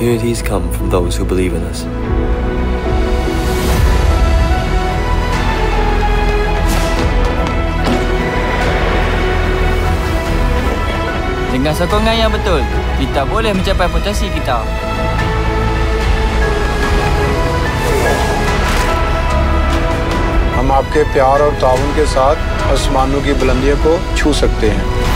Opportunities come from those who believe in us. Dengan sokongan yang betul, kita boleh mencapai potensi kita. हम आपके प्यार और ताउन के साथ आसमानों की बुलंदियों को छू सकते हैं